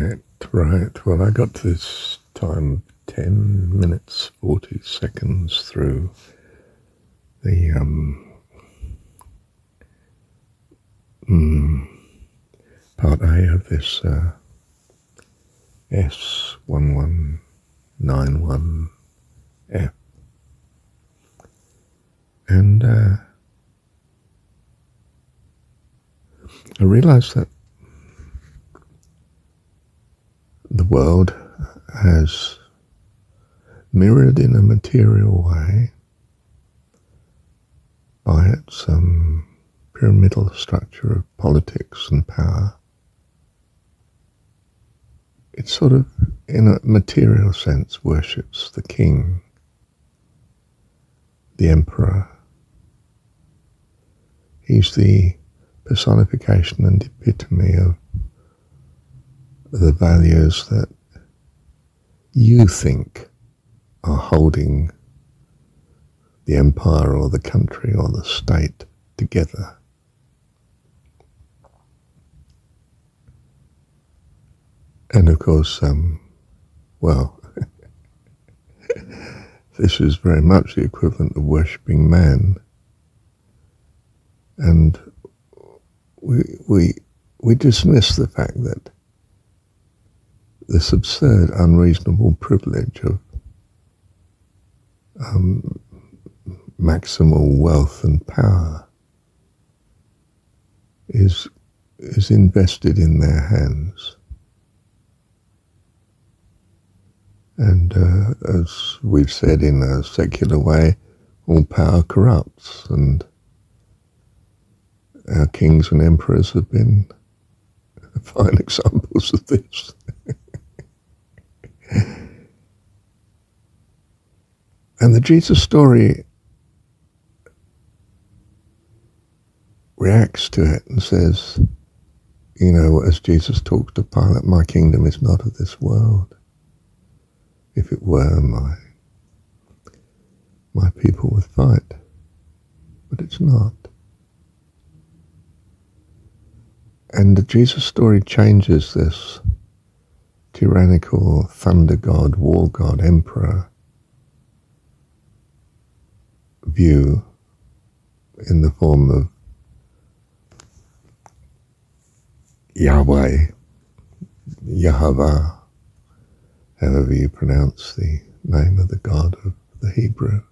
Right, right. Well, I got to this time 10 minutes 40 seconds through the um, mm, part A of this uh, S1191F. And uh, I realized that the world has mirrored in a material way by its um, pyramidal structure of politics and power. It sort of, in a material sense, worships the king, the emperor. He's the personification and epitome of the values that you think are holding the empire or the country or the state together. And of course, um, well, this is very much the equivalent of worshipping man. And we, we, we dismiss the fact that this absurd, unreasonable privilege of um, maximal wealth and power is is invested in their hands. And uh, as we've said in a secular way, all power corrupts, and our kings and emperors have been fine examples of this. and the Jesus story reacts to it and says, you know, as Jesus talks to Pilate, my kingdom is not of this world. If it were, my, my people would fight. But it's not. And the Jesus story changes this tyrannical thunder god, war god, emperor view in the form of Yahweh, Yahweh, however you pronounce the name of the God of the Hebrew,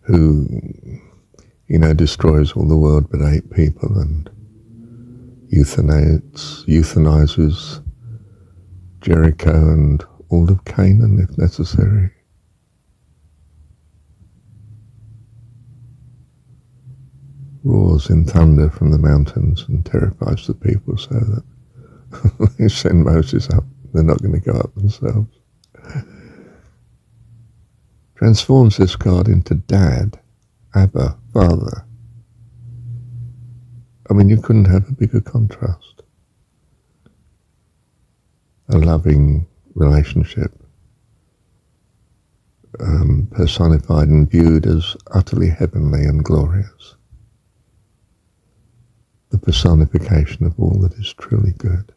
who, you know, destroys all the world but eight people and euthanates, euthanizes Jericho and all of Canaan if necessary. roars in thunder from the mountains and terrifies the people so that they send Moses up. They're not going to go up themselves. Transforms this God into dad, Abba, father. I mean, you couldn't have a bigger contrast. A loving relationship, um, personified and viewed as utterly heavenly and glorious the personification of all that is truly good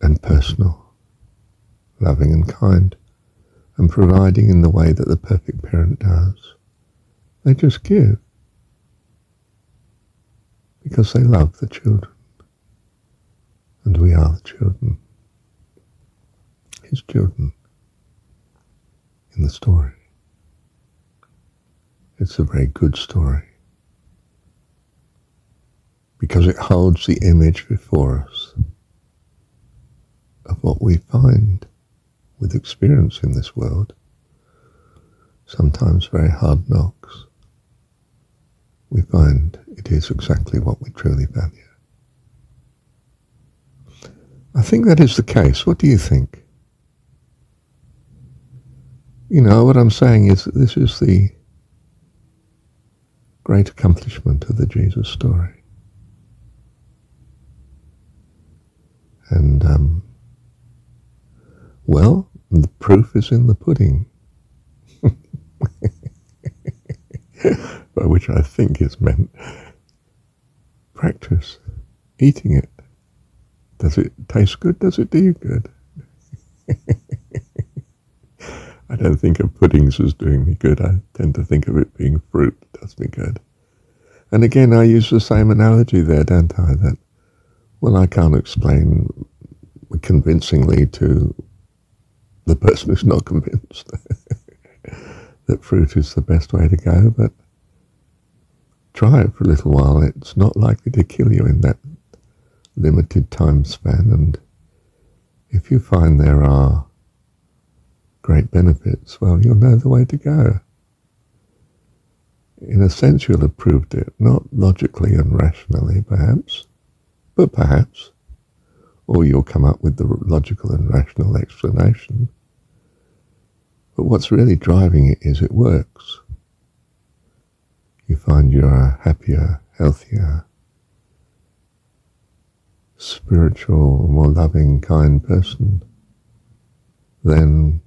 and personal, loving and kind, and providing in the way that the perfect parent does. They just give because they love the children, and we are the children, his children in the story. It's a very good story because it holds the image before us of what we find with experience in this world, sometimes very hard knocks. We find it is exactly what we truly value. I think that is the case. What do you think? You know, what I'm saying is that this is the great accomplishment of the Jesus story. And, um, well, the proof is in the pudding. By which I think is meant practice eating it. Does it taste good? Does it do you good? I don't think of puddings as doing me good. I tend to think of it being fruit that does me good. And again, I use the same analogy there, don't I? That, well, I can't explain convincingly to the person who's not convinced that fruit is the best way to go, but try it for a little while. It's not likely to kill you in that limited time span. And if you find there are great benefits, well, you'll know the way to go. In a sense, you'll have proved it, not logically and rationally, perhaps, but perhaps. Or you'll come up with the logical and rational explanation. But what's really driving it is it works. You find you're happier, healthier, spiritual, more loving, kind person, then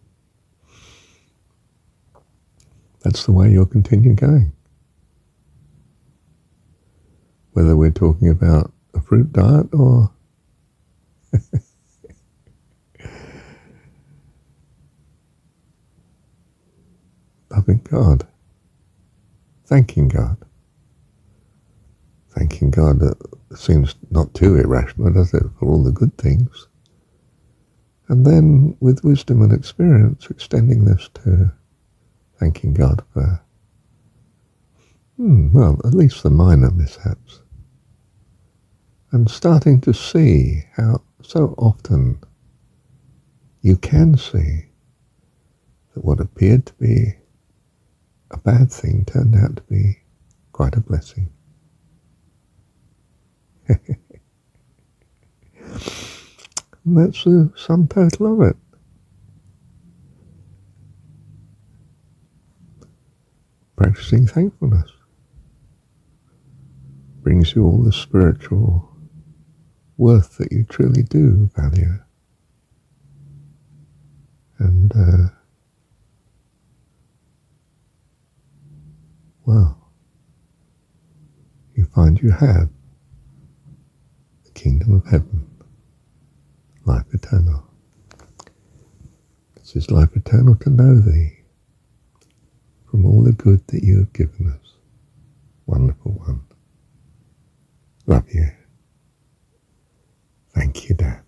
that's the way you'll continue going. Whether we're talking about a fruit diet or loving God, thanking God. Thanking God that seems not too irrational, does it, for all the good things? And then, with wisdom and experience, extending this to thanking God for, hmm, well, at least the minor mishaps. And starting to see how so often you can see that what appeared to be a bad thing turned out to be quite a blessing. That's the sum total of it. Practicing thankfulness brings you all the spiritual worth that you truly do value. And, uh, well, you find you have kingdom of heaven, life eternal. This is life eternal to know thee from all the good that you have given us. Wonderful one. Love you. Thank you, Dad.